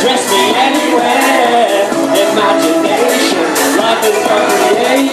Dress me anywhere, imagination, life is your creation.